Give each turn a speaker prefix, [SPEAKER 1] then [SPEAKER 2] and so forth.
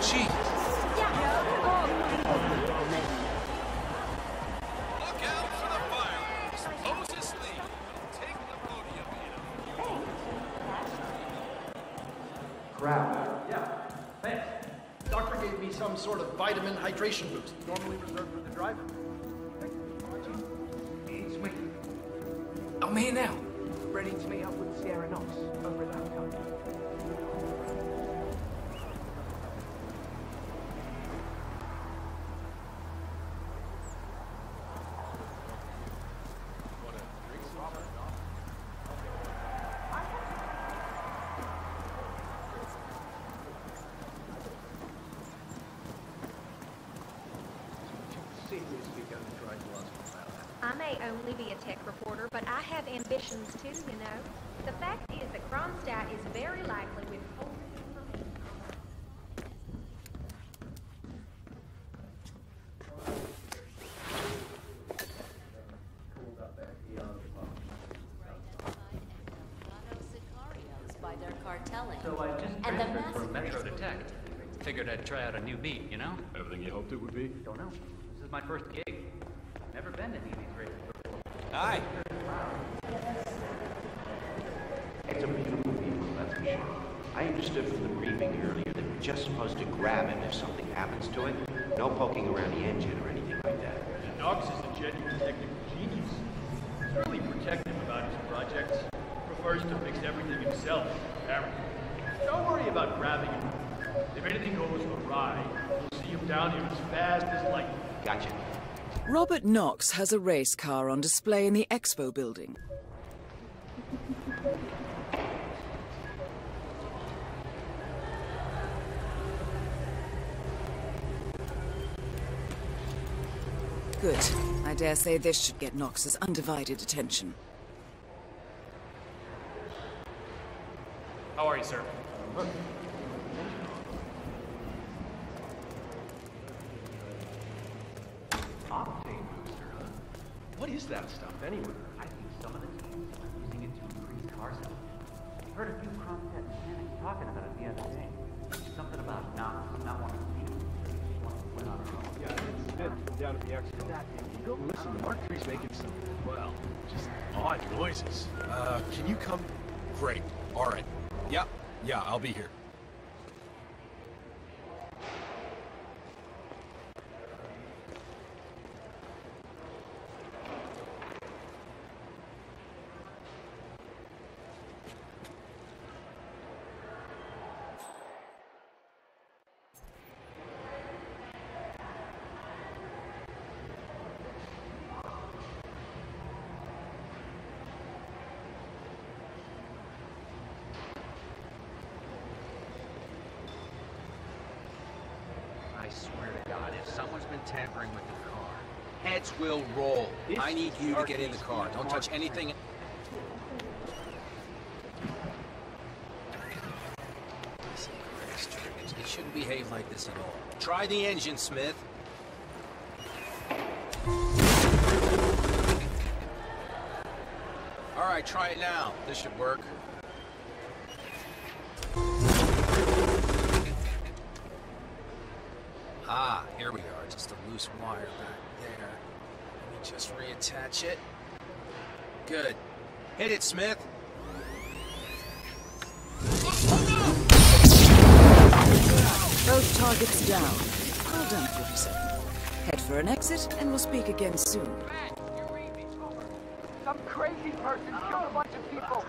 [SPEAKER 1] Gee.
[SPEAKER 2] Yeah, thanks. Doctor gave me some sort of vitamin hydration boost, normally reserved for the driver.
[SPEAKER 3] It's me.
[SPEAKER 4] I'm here now.
[SPEAKER 3] Ready to meet up with Sierra Knox over there. That company.
[SPEAKER 5] Seriously going to try to ask me about that.
[SPEAKER 6] I may only be a tech reporter, but I have ambitions too, you know. The fact is that Kronstadt is very likely withholding information.
[SPEAKER 7] Sicarios by their cartelling.
[SPEAKER 4] So I just
[SPEAKER 7] And the
[SPEAKER 4] transferred from Metro to Tech. Figured I'd try out a new beat, you know?
[SPEAKER 8] Everything you hoped it would be?
[SPEAKER 4] Don't know. This is my first gig. Never been to any of these races before.
[SPEAKER 9] Hi.
[SPEAKER 1] It's a beautiful vehicle, that's for sure. I understood from the briefing earlier that we're just supposed to grab him if something happens to it. No poking around the engine or anything like that.
[SPEAKER 2] Knox is a genuine technical genius. He's really protective about his projects. Prefers to fix everything himself, apparently. Don't worry about grabbing him. If anything goes awry, you'll see him down here as fast as lightning.
[SPEAKER 1] Gotcha.
[SPEAKER 10] Robert Knox has a race car on display in the expo building. Good. I dare say this should get Knox's undivided attention.
[SPEAKER 4] How are you, sir?
[SPEAKER 5] Octane booster, huh? What is that stuff anyway?
[SPEAKER 4] I think some of the teams are using it to increase car sales. Heard a few Kronstadt mechanics talking about it the other day. Something about not, not wanting to leave. Just want to win on her own.
[SPEAKER 5] Yeah, it's Smith down at the expo. Listen, the Mark III's making some, well, just odd noises. Uh, can you come?
[SPEAKER 9] Great. All right. Yeah, yeah, I'll be here.
[SPEAKER 11] I if someone's been tampering with the car, heads will roll. I need you to get in the car. Don't touch anything. It shouldn't behave like this at all. Try the engine, Smith. All right, try it now. This should work. Ah, here we are. Just a loose wire back there. Let me just reattach it. Good. Hit it, Smith.
[SPEAKER 10] Both targets down. Well done, 47. Head for an exit, and we'll speak again soon.
[SPEAKER 3] Some crazy person killed a bunch of people.